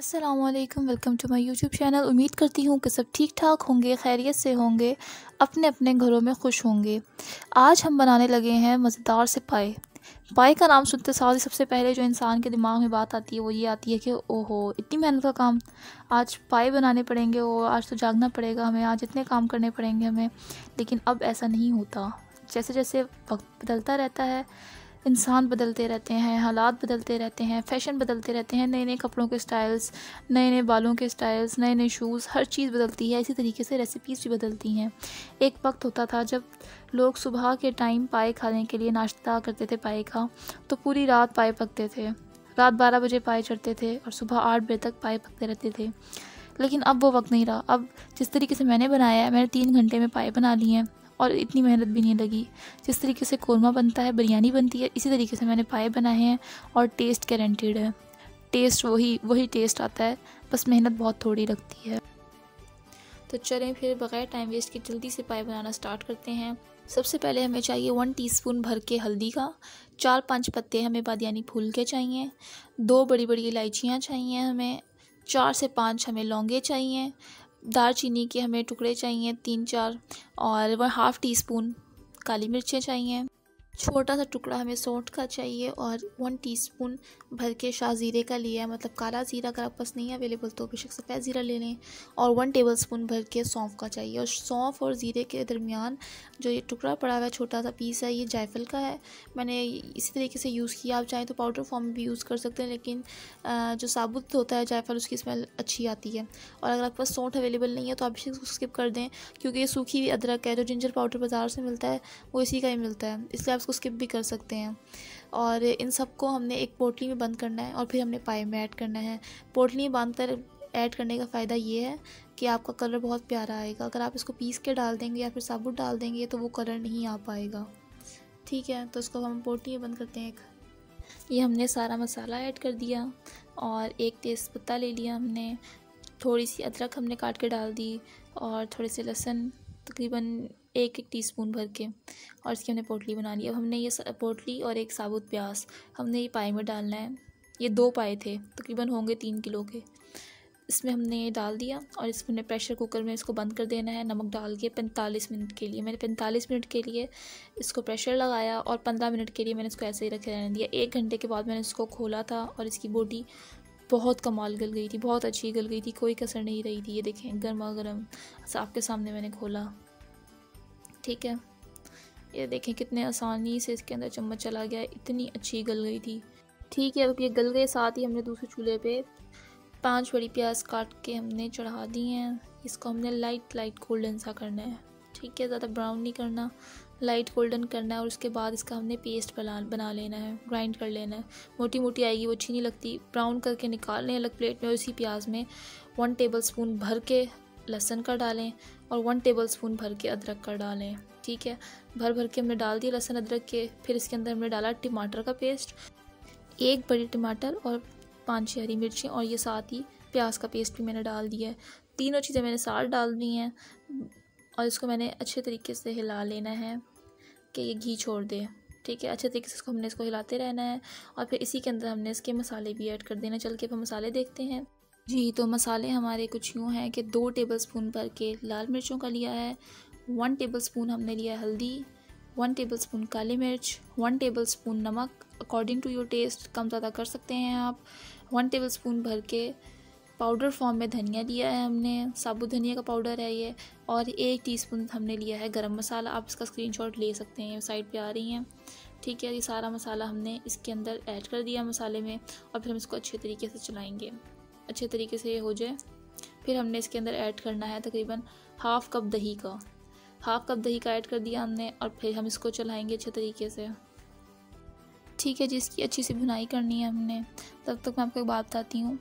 Aslam welcome to my YouTube channel उम्मीद करती हूँ कि सब ठीक ठाक होंगे, खैरियत से होंगे अपने अपने घरों में खुश होंगे। आज हम बनाने लगे हैं मज़ेदार से पाए। पाए का नाम सुनते साथ ही सबसे पहले जो इंसान के दिमाग में बात आती है, वो ये आती है कि, ओहो, इतनी मेहनत का काम। आज पाए बनाने पड़ेंगे वो आज तो जागना पड़ेगा हमें, आज इतने काम करने पड़ेंगे हमें। लेकिन अब ऐसा नहीं होता। जैसे जैसे वक्त बदलता रहता है इंसान बदलते रहते हैं, हालात बदलते रहते हैं, फ़ैशन बदलते रहते हैं नए नए कपड़ों के स्टाइल्स नए नए बालों के स्टाइल्स नए नए शूज़, हर चीज़ बदलती है, इसी तरीके से रेसिपीज़ भी बदलती हैं। एक वक्त होता था जब लोग सुबह के टाइम पाए खाने के लिए नाश्ता करते थे पाए का तो पूरी रात पाए पकते थे। रात बारह बजे पाए चढ़ते थे और सुबह आठ बजे तक पाए पकते रहते थे। लेकिन अब वो वक्त नहीं रहा। अब जिस तरीके से मैंने बनाया है, मैंने तीन घंटे में पाए बना लिए हैं। और इतनी मेहनत भी नहीं लगी। जिस तरीके से कौरमा बनता है, बिरयानी बनती है, इसी तरीके से मैंने पाए बनाए हैं और टेस्ट गारंटेड है। टेस्ट वही वही टेस्ट आता है, बस मेहनत बहुत थोड़ी लगती है। तो चलें फिर बग़ैर टाइम वेस्ट के जल्दी से पाए बनाना स्टार्ट करते हैं। सबसे पहले हमें चाहिए वन टीस्पून भर के हल्दी का। चार पाँच पत्ते हमें बादियानी फूल के चाहिए। दो बड़ी बड़ी इलायचियाँ चाहिए हमें। चार से पाँच हमें लौंगे चाहिए। दालचीनी के हमें टुकड़े चाहिए, तीन चार, और वन हाफ़ टी स्पून काली मिर्चें चाहिए। छोटा सा टुकड़ा हमें सौंठ का चाहिए और वन टीस्पून भर के शाह ज़ीरे का लिया है। मतलब काला ज़ीरा अगर आप पास नहीं अवेलेबल तो बेशक सफ़ेद ज़ीरा ले लें और वन टेबल स्पून भर के सौंफ का चाहिए। और सौंफ और ज़ीरे के दरमियान जो ये टुकड़ा पड़ा हुआ है छोटा सा पीस है, ये जायफल का है। मैंने इसी तरीके से यूज़ किया। आप चाहें तो पाउडर फॉर्म में भी यूज़ कर सकते हैं, लेकिन जो साबुत होता है जायफल, उसकी स्मेल अच्छी आती है। और अगर आपके पास सौंठ अवेलेबल नहीं है तो आप इसे स्किप कर दें, क्योंकि ये सूखी अदरक है, जो जिंजर पाउडर बाज़ार से मिलता है, वो इसी का ही मिलता है। इसलिए इसको स्किप भी कर सकते हैं। और इन सबको हमने एक पोटली में बंद करना है और फिर हमने पाए में ऐड करना है। पोटली में बाँध कर ऐड करने का फ़ायदा ये है कि आपका कलर बहुत प्यारा आएगा। अगर आप इसको पीस के डाल देंगे या फिर साबुत डाल देंगे तो वो कलर नहीं आ पाएगा। ठीक है तो इसको हम पोटली में बंद करते हैं एक। ये हमने सारा मसाला ऐड कर दिया और एक तेज़ पत्ता ले लिया हमने। थोड़ी सी अदरक हमने काट के डाल दी और थोड़े से लहसुन तकरीबन एक एक टीस्पून भर के। और इसकी हमने पोटली बना ली। अब हमने ये पोटली और एक साबुत प्याज, हमने ये पाए में डालना है। ये दो पाए थे, तकरीबन तो होंगे तीन किलो के। इसमें हमने ये डाल दिया और इसमें हमने प्रेशर कुकर में इसको बंद कर देना है। नमक डाल के पैंतालीस मिनट के लिए। मैंने पैंतालीस मिनट के लिए इसको प्रेशर लगाया और पंद्रह मिनट के लिए मैंने इसको ऐसे ही रखे रहने दिया। एक घंटे के बाद मैंने इसको खोला था और इसकी बॉडी बहुत कमाल गल गई थी, बहुत अच्छी गल गई थी। कोई कसर नहीं रही थी। ये देखें, गर्मा गर्म आपके सामने मैंने खोला। ठीक है। ये देखें कितने आसानी से इसके अंदर चम्मच चला गया, इतनी अच्छी गल गई थी। ठीक है, अब ये गल गए, साथ ही हमने दूसरे चूल्हे पे पाँच बड़ी प्याज काट के हमने चढ़ा दी हैं। इसको हमने लाइट लाइट गोल्डन सा करना है। ठीक है, ज़्यादा ब्राउन नहीं करना लाइट गोल्डन करना है और उसके बाद इसका हमने पेस्ट बना बना लेना है ग्राइंड कर लेना है। मोटी मोटी आएगी, वो अच्छी नहीं लगती। ब्राउन करके निकाल लें अलग प्लेट में और उसी प्याज में वन टेबल स्पून भर के लहसन का डालें और वन टेबल स्पून भर के अदरक का डालें, ठीक है? भर भर के हमने डाल दिया लहसन अदरक के, फिर इसके अंदर हमने डाला टमाटर का पेस्ट। एक बड़ी टमाटर और पाँच छः हरी मिर्ची और ये साथ ही प्याज का पेस्ट भी मैंने डाल दिया है। तीनों चीज़ें मैंने साथ डाल दी हैं और इसको मैंने अच्छे तरीके से हिला लेना है कि ये घी छोड़ दे, ठीक है? अच्छे तरीके से इसको हमने इसको हिलाते रहना है और फिर इसी के अंदर हमने इसके मसाले भी ऐड कर देना चल के फिर मसाले देखते हैं। जी तो मसाले हमारे कुछ यूँ हैं कि दो टेबल स्पून भर के लाल मिर्चों का लिया है वन टेबल स्पून हमने लिया हल्दी वन टेबल स्पून काली मिर्च वन टेबल स्पून नमक अकॉर्डिंग टू योर टेस्ट कम ज़्यादा कर सकते हैं आप वन टेबल स्पून भर के पाउडर फॉर्म में धनिया लिया है हमने, साबुत धनिया का पाउडर है ये, और एक टीस्पून हमने लिया है गरम मसाला, आप इसका स्क्रीनशॉट ले सकते हैं साइड पे आ रही हैं, ठीक है, ये सारा मसाला हमने इसके अंदर ऐड कर दिया मसाले में, और फिर हम इसको अच्छे तरीके से चलाएँगे। अच्छे तरीके से ये हो जाए। फिर हमने इसके अंदर ऐड करना है तकरीबन हाफ़ कप दही का। हाफ़ कप दही का ऐड कर दिया हमने और फिर हम इसको चलाएँगे अच्छे तरीके से। ठीक है जिसकी अच्छी सी बुनाई करनी है हमने। तब तक मैं आपको एक बात बताती हूँ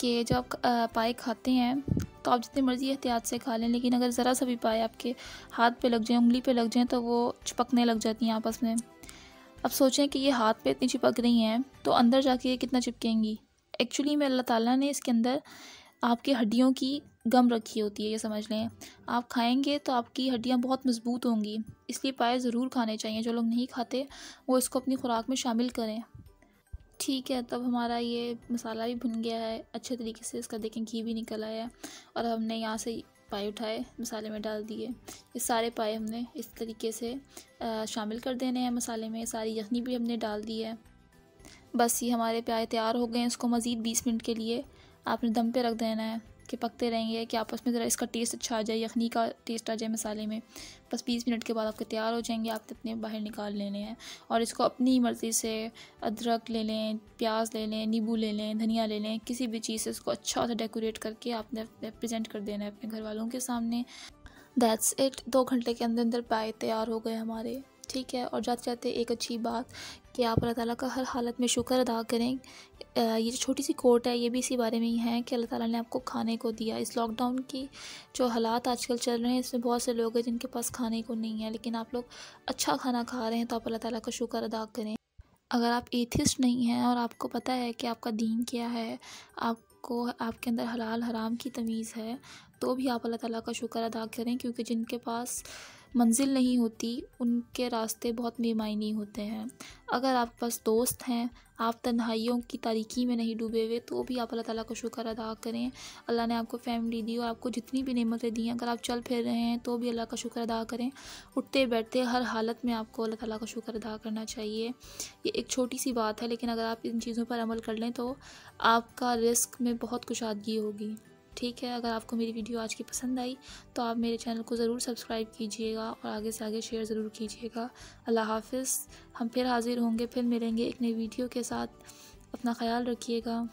कि जब आप पाए खाते हैं तो आप जितनी मर्ज़ी एहतियात से खा लें, लेकिन अगर ज़रा सा भी पाए आपके हाथ पे लग जाए, उंगली पे लग जाए तो वो चिपकने लग जाती हैं आपस में। अब सोचें कि ये हाथ पे इतनी चिपक रही हैं तो अंदर जाके ये कितना चिपकेंगी? एक्चुअली में अल्लाह ताला ने इसके अंदर आपकी हड्डियों की गम रखी होती है, ये समझ लें। आप खाएँगे तो आपकी हड्डियाँ बहुत मज़बूत होंगी, इसलिए पाए ज़रूर खाने चाहिए। जो लोग नहीं खाते, वो इसको अपनी खुराक में शामिल करें। ठीक है, तब हमारा ये मसाला भी भुन गया है। अच्छे तरीके से इसका देखें, घी भी निकल आया है और हमने यहाँ से पाए उठाए, मसाले में डाल दिए। ये सारे पाए हमने इस तरीके से शामिल कर देने हैं मसाले में। सारी यखनी भी हमने डाल दी है। बस ये हमारे प्याज तैयार हो गए हैं इसको मज़ीद बीस मिनट के लिए। आपने दम पे रख देना है कि पकते रहेंगे, कि आपस में ज़रा इसका टेस्ट अच्छा आ जाए, यखनी का टेस्ट आ जाए मसाले में। बस बीस मिनट के बाद आपके तैयार हो जाएँगे आप अपने बाहर निकाल लेने हैं। और इसको अपनी मर्ज़ी से अदरक ले लें, प्याज ले लें, नींबू ले लें, धनिया ले लें, किसी भी चीज़ से इसको अच्छा सा डेकोरेट करके आपने प्रेजेंट कर देना है अपने घर वालों के सामने। दैट्स इट दो घंटे के अंदर अंदर पाए तैयार हो गए हमारे। ठीक है, और जाते जाते एक अच्छी बात कि आप अल्लाह ताला का हर हालत में शुक्र अदा करें। ये जो छोटी सी कोट है, ये भी इसी बारे में ही है कि अल्लाह ताला ने आपको खाने को दिया। इस लॉकडाउन की जो हालात आजकल चल रहे हैं, इसमें बहुत से लोग हैं जिनके पास खाने को नहीं है, लेकिन आप लोग अच्छा खाना खा रहे हैं तो आप अल्लाह ताला का शुक्र अदा करें। अगर आप एथिस्ट नहीं हैं और आपको पता है कि आपका दीन क्या है, आपको, आपके अंदर हलाल हराम की तमीज़ है तो भी आप अल्लाह ताला का शुक्र अदा करें, क्योंकि जिनके पास मंजिल नहीं होती, उनके रास्ते बहुत बेमायनी होते हैं। अगर आपके पास दोस्त हैं, आप तन्हाइयों की तारीकी में नहीं डूबे हुए तो भी आप अल्लाह ताला का शुक्र अदा करें। अल्लाह ने आपको फैमिली दी और आपको जितनी भी नेमतें दी हैं, अगर आप चल फिर रहे हैं तो भी अल्लाह का शुक्र अदा करें। उठते बैठते हर हालत में आपको अल्लाह ताला का शुक्र अदा करना चाहिए। ये एक छोटी सी बात है, लेकिन अगर आप इन चीज़ों पर अमल कर लें तो आपका रिस्क में बहुत कुशादगी होगी। ठीक है, अगर आपको मेरी वीडियो आज की पसंद आई तो आप मेरे चैनल को ज़रूर सब्सक्राइब कीजिएगा और आगे से आगे शेयर ज़रूर कीजिएगा। अल्लाह हाफिज़। हम फिर हाज़िर होंगे, फिर मिलेंगे एक नई वीडियो के साथ। अपना ख्याल रखिएगा।